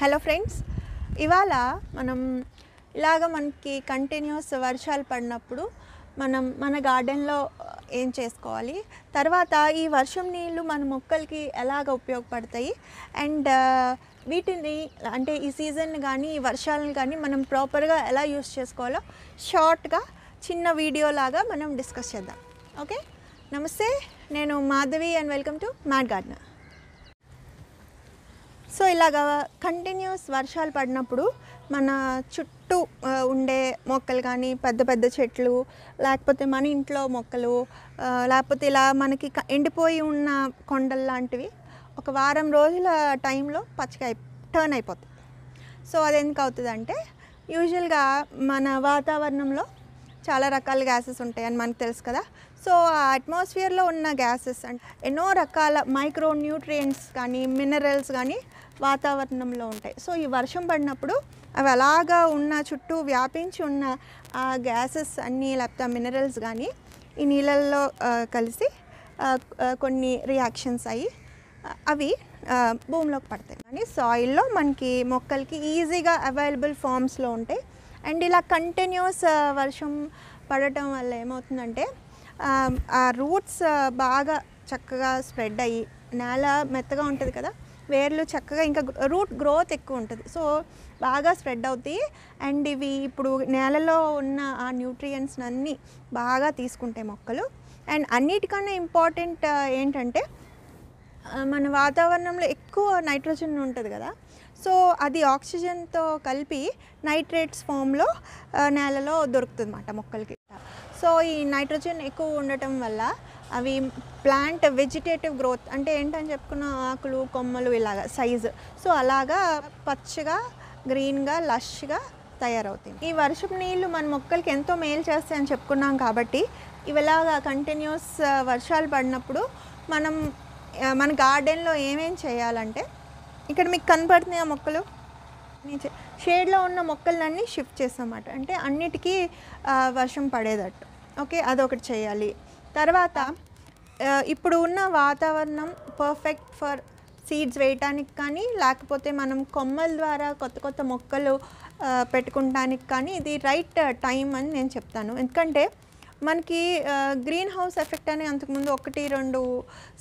Hello friends ఇవాళ మనం ఇలాగ మనకి కంటిన్యూస్ వర్షాలు పడినప్పుడు మనం మన గార్డెన్లో ఏం చేసుకోవాలి? తర్వాత ఈ వర్షం నీళ్ళు మన మొక్కలకి ఎలాగ ఉపయోగపడతాయి? అండ్ వీటిని అంటే ఈ సీజన్ కానీ ఈ వర్షాలను కానీ మనం ప్రాపర్గా ఎలా యూస్ చేసుకోవాలో షార్ట్గా చిన్న వీడియో లాగా మనం డిస్కస్ చేద్దాం. ఓకే? నమస్తే నేను Madhavi and welcome to mat gardener. So ఇలాగ కంటిన్యూస్ వర్షాలు పడినప్పుడు మన చుట్టూ ఉండే మొక్కలు కానీ పెద్ద పెద్ద చెట్లు లేకపోతే మన ఇంట్లో మొక్కలు లేకపోతే ఇలా మనకి ఎండిపోయి ఉన్న కొండలు లాంటివి ఒక వారం రోజుల టైంలో పచ్చగా టర్న్ అయిపోతుంది సో అది ఎందుకు అవుతుందంటే యూజువల్గా మన వాతావరణంలో చాలా రకాల గ్యాసెస్ ఉంటాయని మనకు తెలుసు కదా. సో ఆ అట్మాస్ఫియర్లో ఉన్న గ్యాసెస్ అంటే ఎన్నో రకాల మైక్రో న్యూట్రియంట్స్ కానీ మినరల్స్ కానీ వాతావరణంలో ఉంటాయి. సో ఈ వర్షం పడినప్పుడు అవి అలాగా ఉన్న చుట్టూ వ్యాపించి ఉన్న ఆ గ్యాసెస్ అన్నీ లేకపోతే మినరల్స్ కానీ ఈ నీళ్ళల్లో కలిసి కొన్ని రియాక్షన్స్ అయ్యి అవి భూమిలోకి పడతాయి. కానీ సాయిల్లో మనకి మొక్కలకి ఈజీగా అవైలబుల్ ఫామ్స్లో ఉంటాయి. అండ్ ఇలా కంటిన్యూస్ వర్షం పడటం వల్ల ఏమవుతుందంటే ఆ రూట్స్ బాగా చక్కగా స్ప్రెడ్ అయ్యి నేల మెత్తగా ఉంటుంది కదా వేర్లు చక్కగా ఇంకా రూట్ గ్రోత్ ఎక్కువ ఉంటుంది. సో బాగా స్ప్రెడ్ అవుతాయి. అండ్ ఇవి ఇప్పుడు నేలలో ఉన్న ఆ న్యూట్రియంట్స్ అన్నీ బాగా తీసుకుంటాయి మొక్కలు. అండ్ అన్నిటికన్నా ఇంపార్టెంట్ ఏంటంటే మన వాతావరణంలో ఎక్కువ నైట్రోజన్ ఉంటుంది కదా. సో అది ఆక్సిజన్తో కలిపి నైట్రేట్స్ ఫామ్లో నేలలో దొరుకుతుంది అన్నమాట మొక్కలకి. సో ఈ నైట్రోజన్ ఎక్కువ ఉండటం వల్ల అవి ప్లాంట్ వెజిటేటివ్ గ్రోత్ అంటే ఏంటని చెప్పుకున్న ఆకులు కొమ్మలు ఇలాగా సైజు. సో అలాగా పచ్చగా గ్రీన్గా లష్గా తయారవుతాయి. ఈ వర్షపు నీళ్ళు మన మొక్కలకి ఎంతో మేలు చేస్తాయని చెప్పుకున్నాం కాబట్టి ఇవిలాగా కంటిన్యూస్ వర్షాలు పడినప్పుడు మనం మన గార్డెన్లో ఏమేం చేయాలంటే ఇక్కడ మీకు కనపడుతున్నాయి ఆ మొక్కలు షేడ్లో ఉన్న మొక్కలన్నీ షిఫ్ట్ చేస్తామన్నమాట. అంటే అన్నిటికీ వర్షం పడేటట్టు. ఓకే అదొకటి చేయాలి. తర్వాత ఇప్పుడు ఉన్న వాతావరణం పర్ఫెక్ట్ ఫర్ సీడ్స్ వేయటానికి కానీ లేకపోతే మనం కొమ్మల ద్వారా కొత్త కొత్త మొక్కలు పెట్టుకుంటానికి కానీ ఇది రైట్ టైం అని నేను చెప్తాను. ఎందుకంటే మనకి గ్రీన్ హౌస్ ఎఫెక్ట్ అని అంతకుముందు ఒకటి రెండు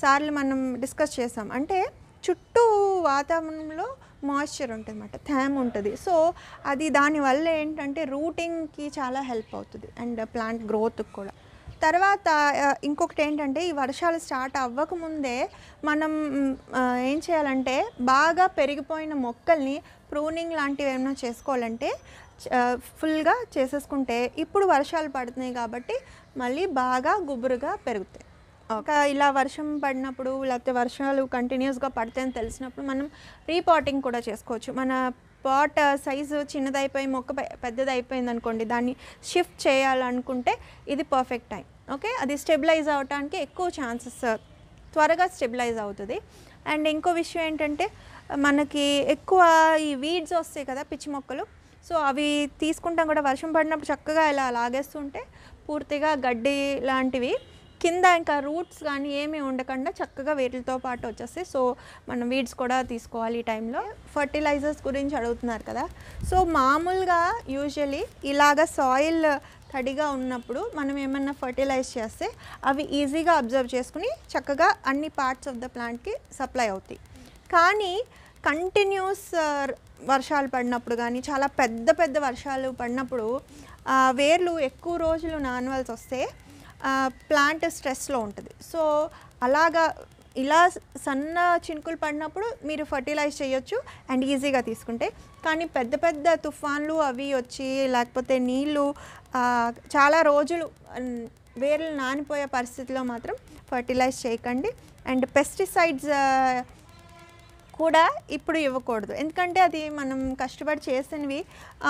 సార్లు మనం డిస్కస్ చేసాం. అంటే చుట్టూ వాతావరణంలో మాయిశ్చర్ ఉంటుంది అన్నమాట థ్యామ్ ఉంటుంది. సో అది దానివల్ల ఏంటంటే రూటింగ్కి చాలా హెల్ప్ అవుతుంది. అండ్ ప్లాంట్ గ్రోత్కి కూడా. తర్వాత ఇంకొకటి ఏంటంటే ఈ వర్షాలు స్టార్ట్ అవ్వకముందే మనం ఏం చేయాలంటే బాగా పెరిగిపోయిన మొక్కల్ని ప్రూనింగ్ లాంటివి ఏమైనా చేసుకోవాలంటే ఫుల్గా చేసేసుకుంటే ఇప్పుడు వర్షాలు పడుతున్నాయి కాబట్టి మళ్ళీ బాగా గుబురుగా పెరుగుతాయి. ఒక ఇలా వర్షం పడినప్పుడు లేకపోతే వర్షాలు కంటిన్యూస్గా పడతాయని తెలిసినప్పుడు మనం రీపాటింగ్ కూడా చేసుకోవచ్చు. మన పాట్ సైజు చిన్నదైపోయి మొక్క పె- పెద్దదైపోయింది అనుకోండి దాన్ని షిఫ్ట్ చేయాలనుకుంటే ఇది పర్ఫెక్ట్ టైం. ఓకే? అది స్టెబిలైజ్ అవడానికి ఎక్కువ ఛాన్సెస్ త్వరగా స్టెబిలైజ్ అవుతుంది. అండ్ ఇంకో విషయం ఏంటంటే మనకి ఎక్కువ ఈ వీడ్స్ వస్తాయి కదా పిచ్చి మొక్కలు. సో అవి తీసుకుంటాం కూడా వర్షం పడినప్పుడు చక్కగా ఇలా లాగేస్తుంటే పూర్తిగా గడ్డి లాంటివి కింద ఇంకా రూట్స్ కానీ ఏమీ ఉండకుండా చక్కగా వీటితో పాటు వచ్చేస్తే సో మనం వీడ్స్ కూడా తీసుకోవాలి ఈ టైంలో. ఫర్టిలైజర్స్ గురించి అడుగుతున్నారు కదా. సో మామూలుగా యూజువలీ ఇలాగ సాయిల్ తడిగా ఉన్నప్పుడు మనం ఏమన్నా ఫర్టిలైజ్ చేస్తే అవి ఈజీగా అబ్జర్వ్ చేసుకుని చక్కగా అన్ని పార్ట్స్ ఆఫ్ ద ప్లాంట్కి సప్లై అవుతాయి. కానీ కంటిన్యూస్ uh, వర్షాలు పడినప్పుడు కానీ చాలా పెద్ద పెద్ద వర్షాలు పడినప్పుడు వేర్లు ఎక్కువ రోజులు నానవలసి వస్తే ప్లాంట్ స్ట్రెస్లో ఉంటుంది. సో అలాగా ఇలా సన్న చినుకులు పడినప్పుడు మీరు ఫర్టిలైజ్ చేయొచ్చు అండ్ ఈజీగా తీసుకుంటే. కానీ పెద్ద పెద్ద తుఫాన్లు అవి వచ్చి లేకపోతే నీళ్ళు చాలా రోజులు వేర్లు నానిపోయే పరిస్థితిలో మాత్రం ఫర్టిలైజ్ చేయకండి. అండ్ పెస్టిసైడ్స్ కూడా ఇప్పుడు ఇవ్వకూడదు. ఎందుకంటే అది మనం కష్టపడి చేసినవి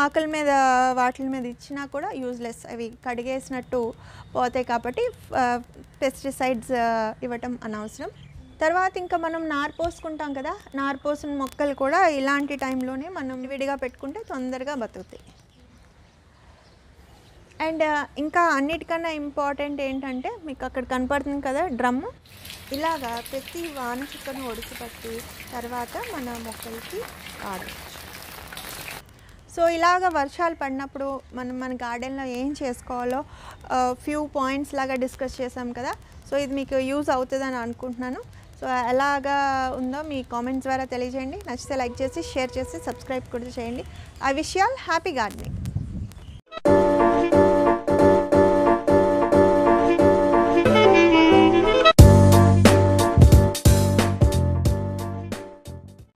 ఆకలి మీద వాటి మీద ఇచ్చినా కూడా యూజ్లెస్ అవి కడిగేసినట్టు పోతాయి కాబట్టి పెస్టిసైడ్స్ ఇవ్వటం అనవసరం. తర్వాత ఇంకా మనం నారు పోసుకుంటాం కదా నారు పోసిన మొక్కలు కూడా ఇలాంటి టైంలోనే మనం విడిగా పెట్టుకుంటే తొందరగా బతుకుతాయి. అండ్ ఇంకా అన్నిటికన్నా ఇంపార్టెంట్ ఏంటంటే మీకు అక్కడ కనపడుతుంది కదా డ్రమ్ ఇలాగా ప్రతి వాన చుక్కను ఉడికిపెట్టి తర్వాత మన మొక్కలకి వాడవచ్చు సో ఇలాగ వర్షాలు పడినప్పుడు మనం మన గార్డెన్లో ఏం చేసుకోవాలో ఫ్యూ పాయింట్స్ లాగా డిస్కస్ చేసాం కదా. సో ఇది మీకు యూజ్ అవుతుందని అనుకుంటున్నాను. సో ఎలాగా ఉందో మీ కామెంట్స్ ద్వారా తెలియజేయండి. నచ్చితే లైక్ చేసి షేర్ చేసి సబ్స్క్రైబ్ కూడా చేయండి. ఆ విషయాలు హ్యాపీ గార్డెనింగ్.